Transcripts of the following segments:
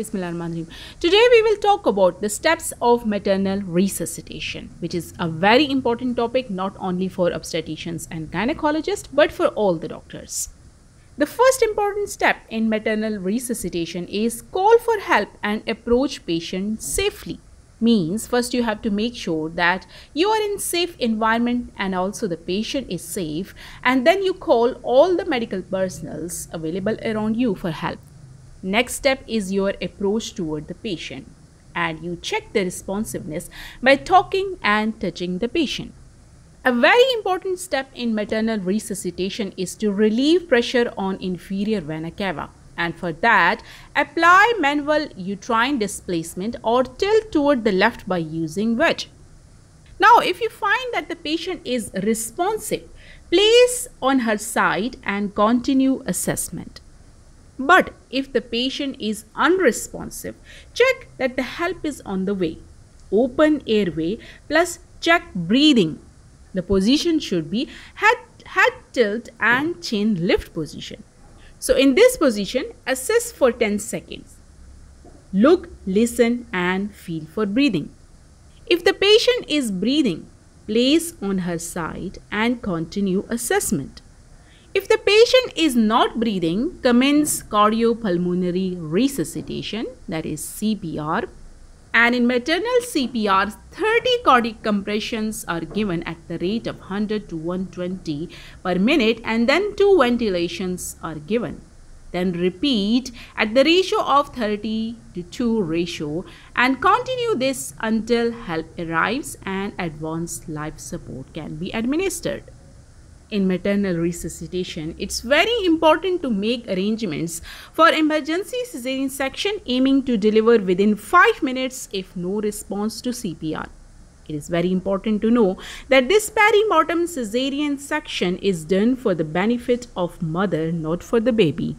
Bismillahirrahmanirrahim. Today we will talk about the steps of maternal resuscitation, which is a very important topic not only for obstetricians and gynecologists but for all the doctors. The first important step in maternal resuscitation is call for help and approach patient safely. Means first you have to make sure that you are in safe environment and also the patient is safe and then you call all the medical personals available around you for help. Next step is your approach toward the patient and you check the responsiveness by talking and touching the patient. A very important step in maternal resuscitation is to relieve pressure on inferior vena cava and for that apply manual uterine displacement or tilt toward the left by using wedge. Now if you find that the patient is responsive, place on her side and continue assessment. But if the patient is unresponsive, check that the help is on the way. Open airway plus check breathing. The position should be head, head tilt and chin lift position. So in this position, assess for 10 seconds. Look, listen and feel for breathing. If the patient is breathing, place on her side and continue assessment. If the patient is not breathing, commence cardiopulmonary resuscitation, that is CPR. And in maternal CPR, 30 cardiac compressions are given at the rate of 100 to 120 per minute and then two ventilations are given. Then repeat at the ratio of 30 to 2 ratio and continue this until help arrives and advanced life support can be administered in maternal resuscitation, it's very important to make arrangements for emergency cesarean section aiming to deliver within 5 minutes if no response to CPR. It is very important to know that this perimortem cesarean section is done for the benefit of mother, not for the baby.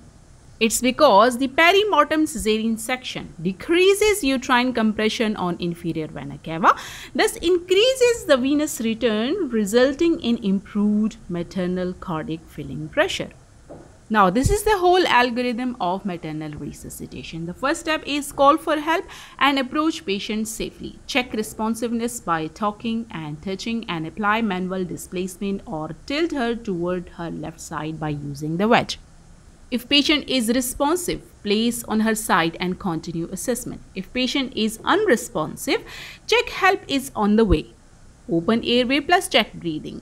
It's because the perimortem cesarean section decreases uterine compression on inferior vena cava, thus increases the venous return resulting in improved maternal cardiac filling pressure. Now, this is the whole algorithm of maternal resuscitation. The first step is call for help and approach patient safely. Check responsiveness by talking and touching and apply manual displacement or tilt her toward her left side by using the wedge. If patient is responsive, place on her side and continue assessment. If patient is unresponsive, check help is on the way. Open airway plus check breathing.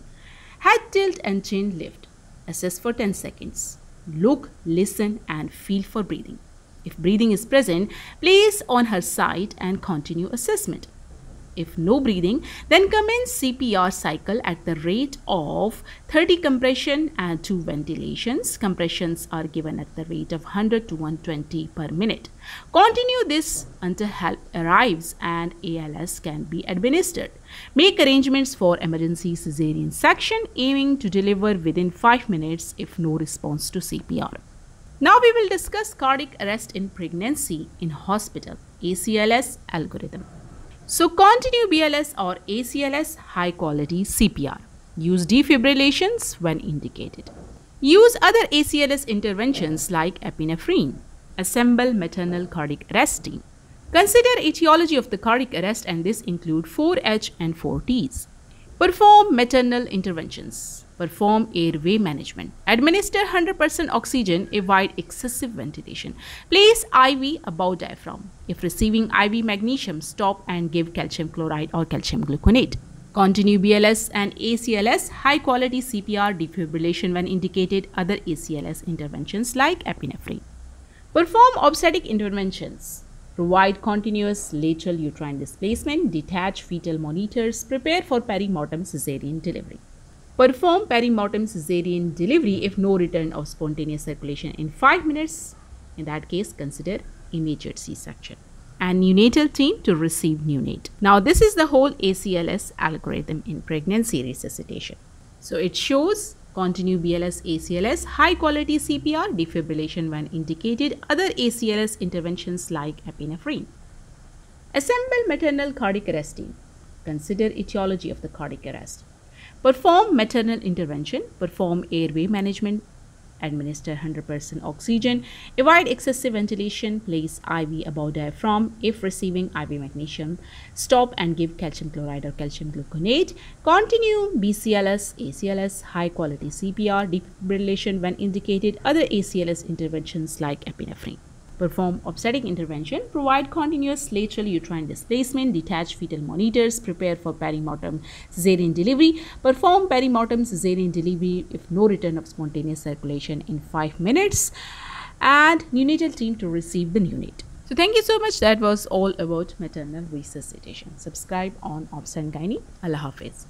Head tilt and chin lift. Assess for 10 seconds. Look, listen and feel for breathing. If breathing is present, place on her side and continue assessment. If no breathing, then commence CPR cycle at the rate of 30 compression and 2 ventilations. Compressions are given at the rate of 100 to 120 per minute. Continue this until help arrives and ALS can be administered. Make arrangements for emergency cesarean section aiming to deliver within 5 minutes if no response to CPR. Now we will discuss cardiac arrest in pregnancy in hospital ACLS algorithm. So continue BLS or ACLS high quality CPR. Use defibrillations when indicated. Use other ACLS interventions like epinephrine. Assemble maternal cardiac arrest team. Consider etiology of the cardiac arrest and this include 4H and 4Ts. Perform maternal interventions. Perform airway management. Administer 100% oxygen. Avoid excessive ventilation. Place IV above diaphragm. If receiving IV magnesium, stop and give calcium chloride or calcium gluconate. Continue BLS and ACLS high quality CPR defibrillation when indicated other ACLS interventions like epinephrine. Perform obstetric interventions provide continuous lateral uterine displacement, detach fetal monitors, prepare for perimortem cesarean delivery. Perform perimortem cesarean delivery if no return of spontaneous circulation in 5 minutes. In that case, consider immediate C-section. And neonatal team to receive neonate. Now, this is the whole ACLS algorithm in pregnancy resuscitation. So, it shows Continue BLS ACLS, high quality CPR, defibrillation when indicated, other ACLS interventions like epinephrine. Assemble maternal cardiac arrest. Consider etiology of the cardiac arrest. Perform maternal intervention, perform airway management, administer 100% oxygen, avoid excessive ventilation, place IV above diaphragm. If receiving IV magnesium, stop and give calcium chloride or calcium gluconate, continue BCLS, ACLS, high quality CPR, defibrillation when indicated, other ACLS interventions like epinephrine perform obstetric intervention, provide continuous lateral uterine displacement, detach fetal monitors, prepare for perimortem cesarean delivery, perform perimortem cesarean delivery if no return of spontaneous circulation in 5 minutes, and neonatal team to receive the neonate. So thank you so much. That was all about maternal resuscitation. Subscribe on Obs Gynae. Allah Hafiz.